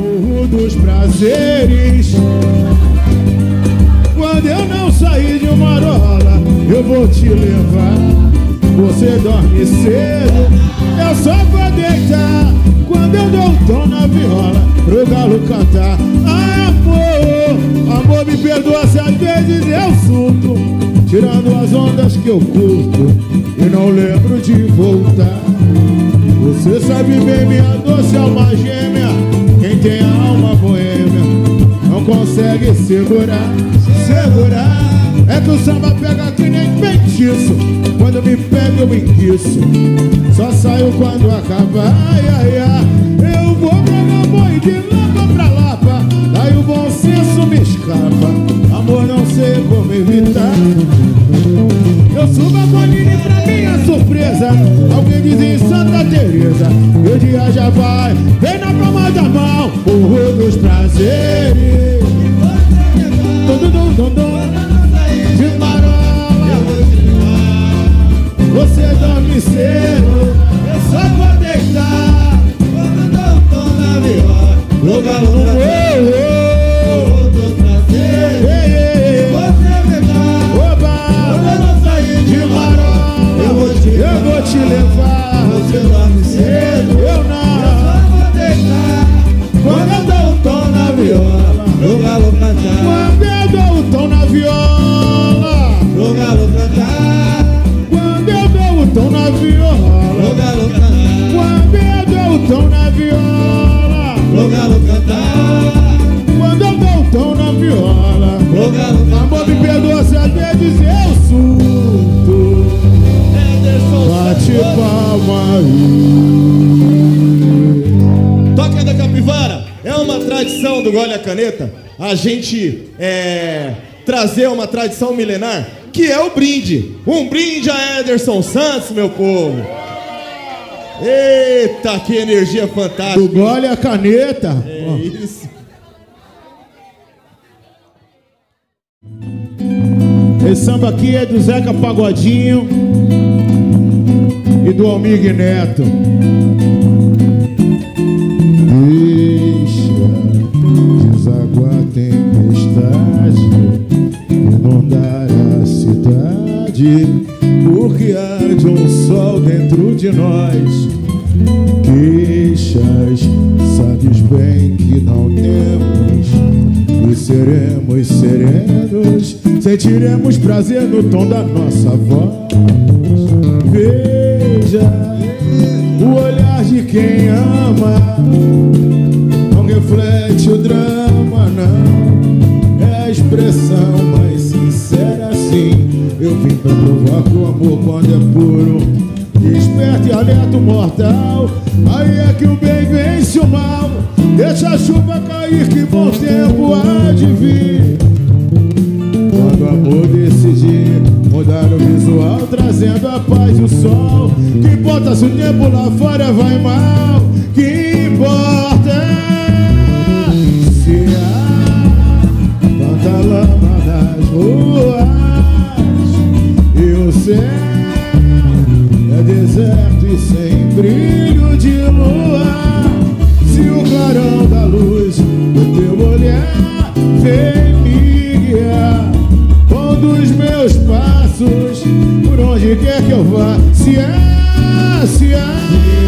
Morro dos prazeres. Quando eu não sair de uma rola, eu vou te levar. Você dorme cedo, eu só vou deitar. Quando eu dou um tom na viola, pro galo cantar. Amor, amor, me perdoa se às vezes eu surto. Tirando as ondas que eu curto e não lembro de voltar. Você sabe bem, minha doce alma gêmea. Tem alma boêmia não consegue segurar, segurar. É que o samba pega que nem feitiço. Quando me pega, eu enguiço. Só saio quando acabar. Ai, ai, ai. Eu vou pra boi de lapa pra lapa. Daí o bom senso me escapa. Amor, não sei como evitar. Eu subo a colina e pra minha surpresa Alguém diz em Santa Teresa E o dia já vai Vem na palma da mão Morro dos prazeres Dum, dum, dum, dum, De marola Você dorme cedo Eu só vou deitar Quando dou um tom na viola No galão Capivara é uma tradição do Gole a Caneta a gente é, trazer uma tradição milenar que é o brinde. Um brinde a Ederson Santos, meu povo. Eita, que energia fantástica. Do gole a caneta. É isso. Esse samba aqui é do Zeca Pagodinho e do Almig Neto. Cidade, porque arde um sol dentro de nós. Queixas, sabes bem que não temos, e seremos serenos, sentiremos prazer no tom da nossa voz. Veja o olhar de quem ama, não reflete o drama, não. É a expressão mais. Eu vim pra provar que o amor, quando é puro, Desperto e alerta o mortal. Aí é que o bem vence o mal. Deixa a chuva cair que bom tempo há de vir. Quando o amor decidir Mudar o visual Trazendo a paz e o sol. Que importa se o tempo lá fora vai mal Que brilho de lua. Se o clarão da luz do teu olhar vem me guiar, conduz meus passos por onde quer que eu vá. Se há, se há,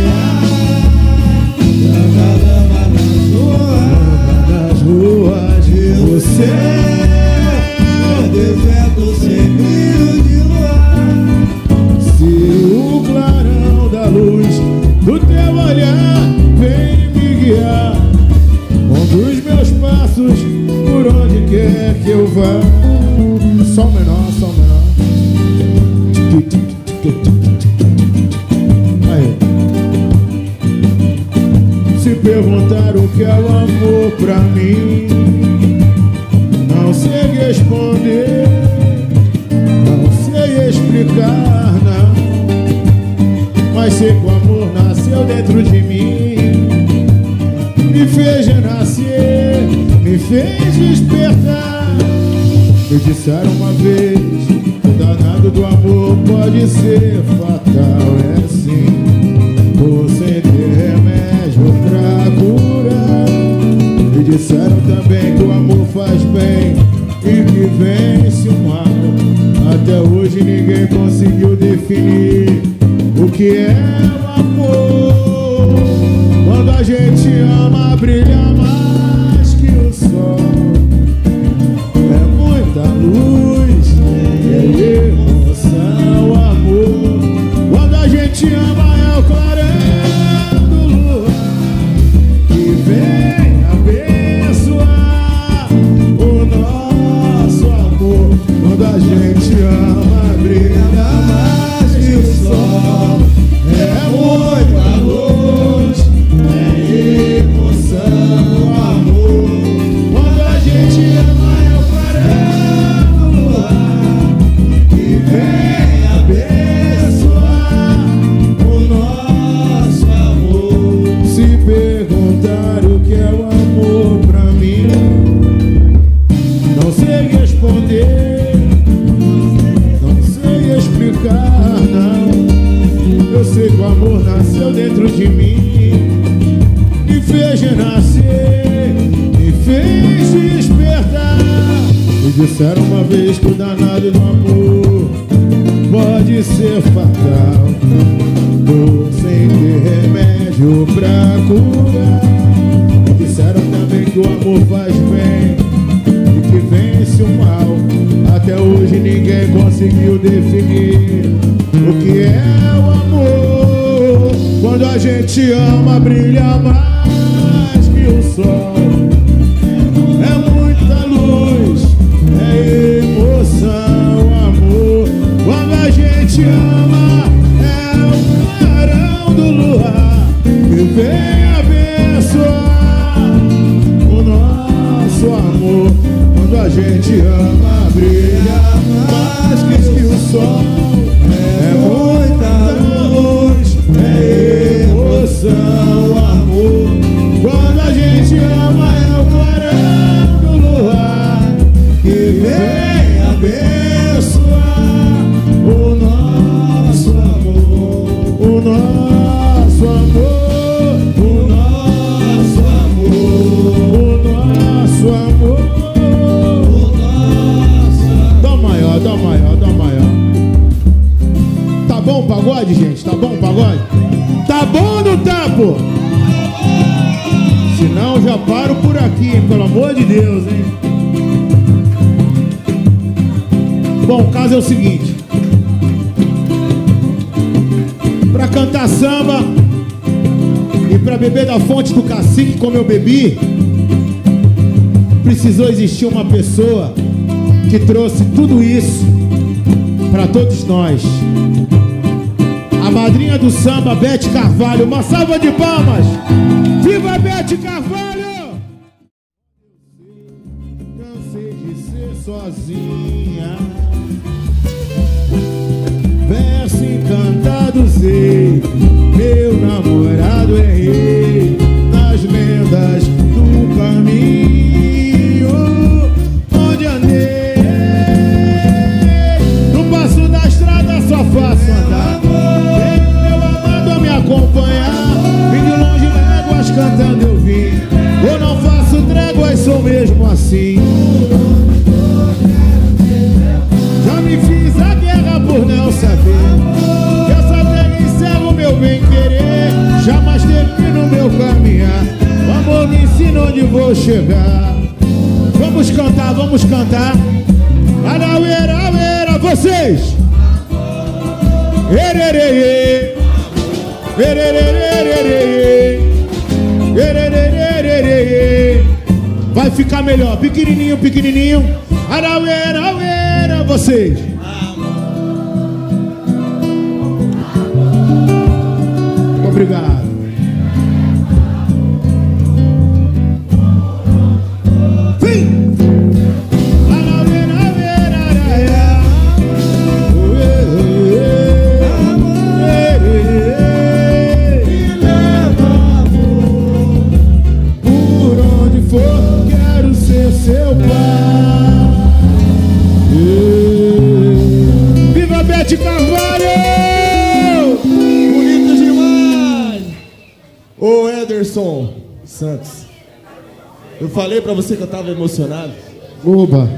Mas o amor nasceu dentro de mim. Me fez renascer, me fez despertar. Me disseram uma vez: o danado do amor pode ser fatal. É assim, sem ter remédio pra curar. disseram também que o amor faz bem e que vence o mal. Até hoje ninguém conseguiu definir que é o amor. Quando a gente ama, brilha mais disseram uma vez que o danado do amor pode ser fatal. Dor sem ter remédio pra curar. Disseram também que o amor faz bem e que vence o mal. Até hoje ninguém conseguiu definir o que é o amor. Quando a gente ama, brilha mais que o sol. Bom, o seguinte. Pra cantar samba e pra beber da fonte do cacique como eu bebi, precisou existir uma pessoa que trouxe tudo isso para todos nós. A madrinha do samba, Bete Carvalho. Uma salva de palmas. Viva Bete Carvalho! Cansei de ser sozinha. Acompanhar. Vim de longe léguas cantando eu vim. Eu não faço tréguas, sou mesmo assim. Já me fiz a guerra por não saber. Que essa terra encerra o meu bem querer. Jamais termino meu caminhar. O amor me ensina onde vou chegar. Vamos cantar, vamos cantar. Araueira, araueira, vocês! Ererê, Vai ficar melhor, pequenininho, pequenininho. Araueira, araueira, vocês! Obrigado. Falei pra você que eu tava emocionado. Oba.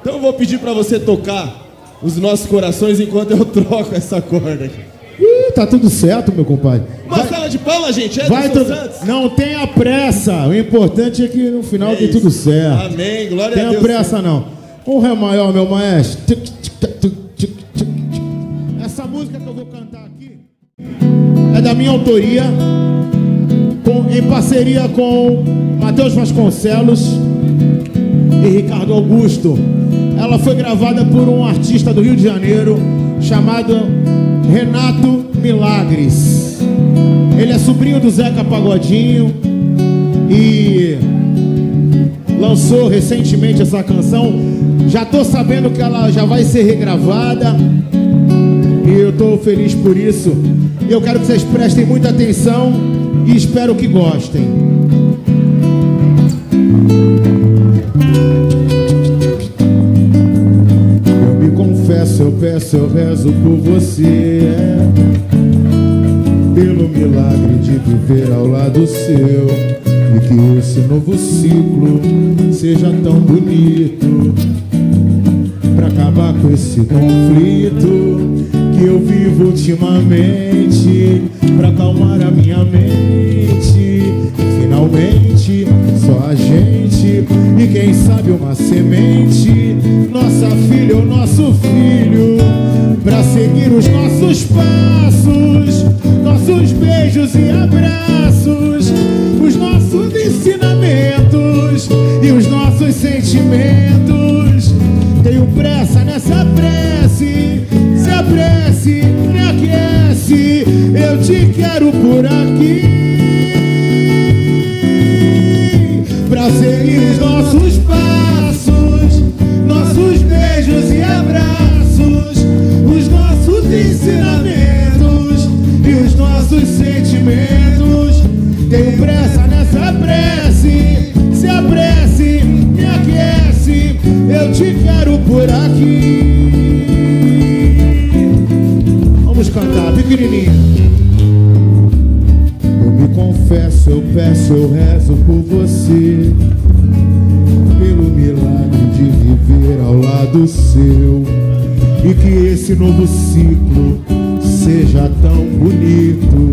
Então eu vou pedir pra você tocar os nossos corações enquanto eu troco essa corda aqui. Ih, tá tudo certo, meu compadre. Uma salva de palmas, gente. Vai Edson tudo. Santos. Não tenha pressa. O importante é que no final É dê tudo certo. Amém. Glória a Tenha Deus. pressa não. Um ré maior, meu maestro. Essa música que eu vou cantar aqui é da minha autoria, com- em parceria com Matheus Vasconcelos e Ricardo Augusto. Ela foi gravada por um artista do Rio de Janeiro chamado Renato Milagres. Ele é sobrinho do Zeca Pagodinho e lançou recentemente essa canção. Já tô sabendo que ela já vai ser regravada. E eu tô feliz por isso. E eu quero que vocês prestem muita atenção e espero que gostem. Eu me confesso, eu peço, eu rezo por você. é. Pelo milagre de viver ao lado seu. E que esse novo ciclo seja tão bonito. Pra acabar com esse conflito que eu vivo ultimamente. Acalmar a minha mente. Finalmente, só a gente e quem sabe uma semente. Nossa filha ou nosso filho. Pra seguir os nossos passos, nossos beijos e abraços, eu te quero por aqui. Pra seguir os nossos esse novo ciclo seja tão bonito.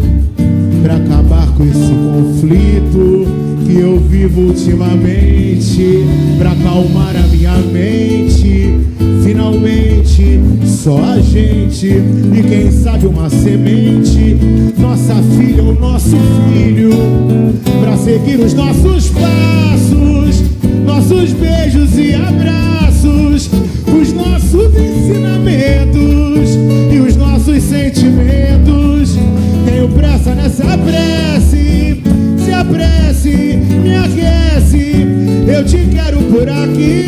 Pra acabar com esse conflito que eu vivo ultimamente. Pra acalmar a minha mente. Finalmente, só a gente e quem sabe uma semente, nossa filha ou nosso filho, pra seguir os nossos passos, nossos beijos e abraços, nessa prece, se a prece me aquece, eu te quero por aqui.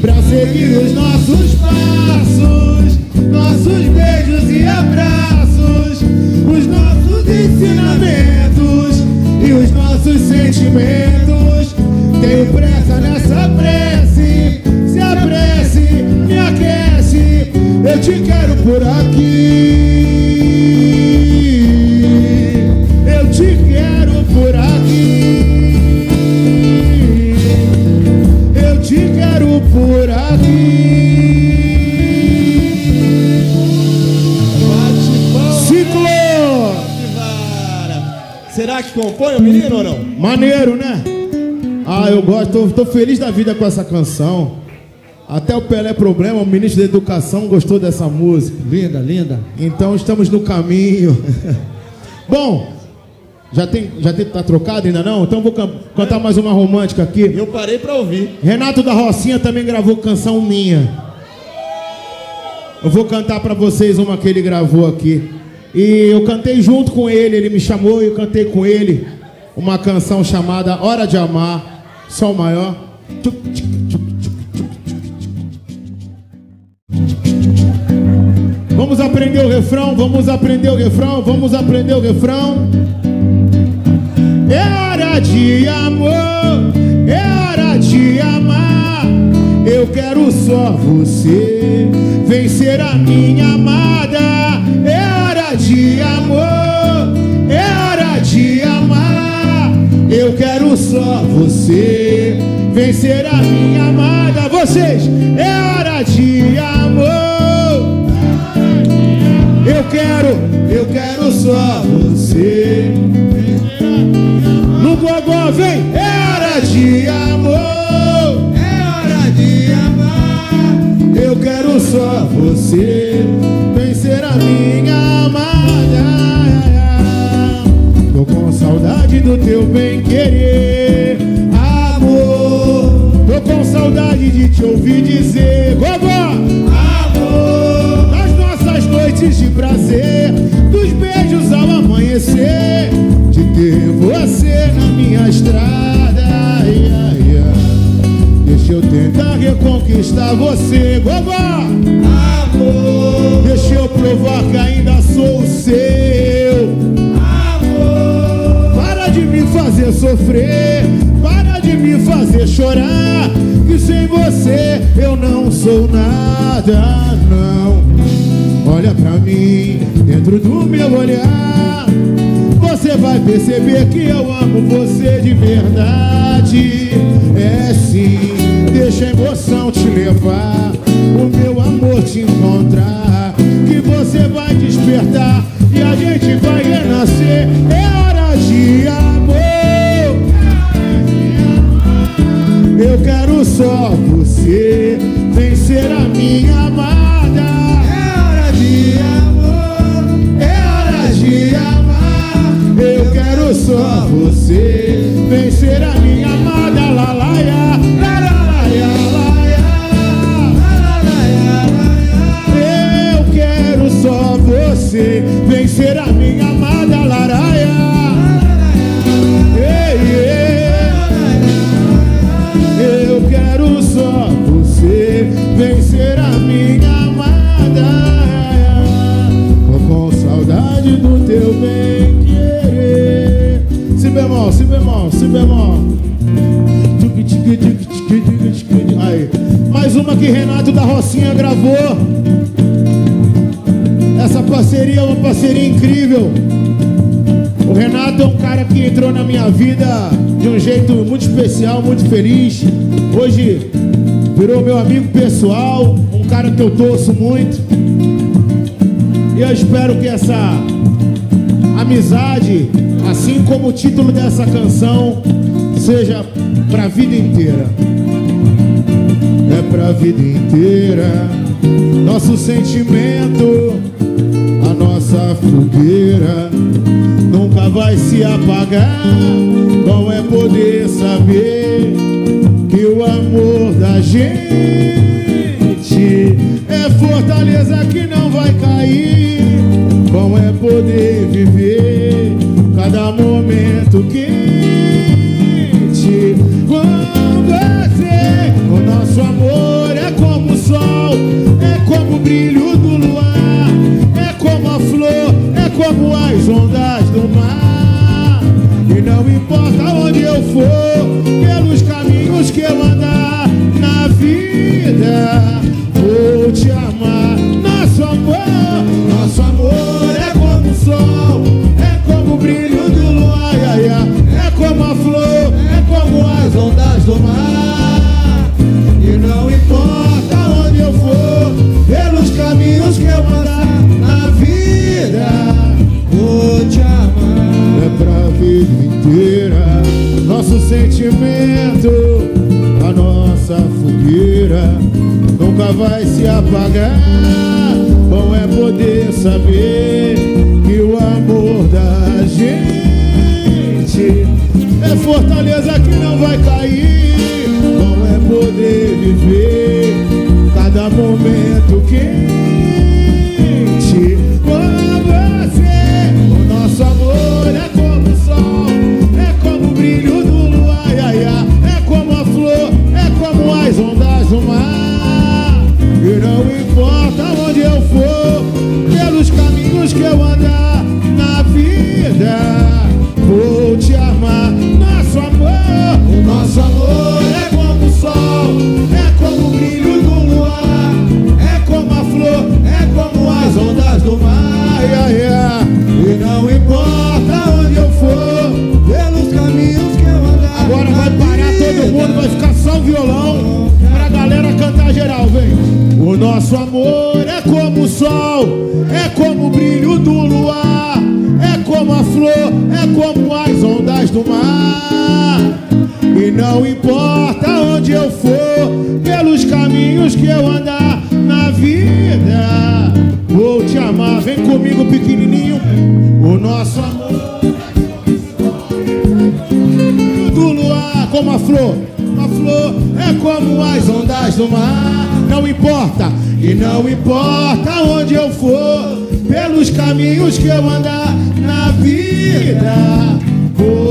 Pra seguir os nossos passos, nossos beijos e abraços, os nossos ensinamentos e os nossos sentimentos. Tenho pressa nessa Maneiro, né? Ah, eu gosto, tô, tô feliz da vida com essa canção. Até o Pelé Problema, o ministro da Educação, gostou dessa música. Linda, linda. Então estamos no caminho. Bom, já tem, já tem, tá trocado ainda não? Então vou can- cantar mais uma romântica aqui. Eu parei pra ouvir. Renato da Rocinha também gravou canção minha. Eu vou cantar pra vocês uma que ele gravou aqui. E eu cantei junto com ele, ele me chamou e eu cantei com ele uma canção chamada Hora de Amar, Sol Maior. Vamos aprender o refrão, vamos aprender o refrão, vamos aprender o refrão. É hora de amor, é hora de amar. Eu quero só você, vencer a minha amada. É hora de amor, só você vencer a minha amada. Vocês, é hora de amor. Eu quero, eu quero só você. No gogó vem, é hora de amor. É hora de amar. Eu quero só você saudade do teu bem querer, amor. Tô com saudade de te ouvir dizer, vovó, amor. Das nossas noites de prazer, dos beijos ao amanhecer, de ter você na minha estrada. Ai, ai, ai. Deixa eu tentar reconquistar você, vovó. Amor, Deixa eu provar que ainda sou o seu. Fazer sofrer, para de me fazer chorar. Que sem você eu não sou nada, não. Olha pra mim, dentro do meu olhar. Você vai perceber que eu amo você de verdade. É sim, deixa a emoção te levar, o meu amor te encontrar. Que você vai despertar e a gente vai renascer. É hora de amor. Eu quero só você vencer a minha amada. é hora de amor. É hora de amar. Eu quero só você Gravou. Essa parceria é uma parceria incrível. O Renato é um cara que entrou na minha vida de um jeito muito especial, muito feliz. Hoje virou meu amigo pessoal, um cara que eu torço muito. E eu espero que essa amizade, assim como o título dessa canção, seja pra vida inteira. É pra vida inteira. Nosso sentimento, a nossa fogueira nunca vai se apagar. Bom é poder saber que o amor da gente é fortaleza que não vai cair. Bom é poder viver cada momento as ondas do mar. E não importa onde eu for, pelos caminhos que eu andar na vida, vou te amar. Nosso amor, nosso amor é como o sol, vai se apagar. Bom é poder saber que o amor da gente é fortaleza que não vai cair. Bom é poder viver cada momento quente pra geral, vem. O nosso amor é como o sol, é como o brilho do luar, é como a flor, é como as ondas do mar. E não importa onde eu for, pelos caminhos que eu andar na vida, vou te amar. Vem comigo, pequenininho. O nosso amor luar, como a flor, a flor é como as ondas do mar. Não importa, e não importa onde eu for, pelos caminhos que eu andar na vida, vou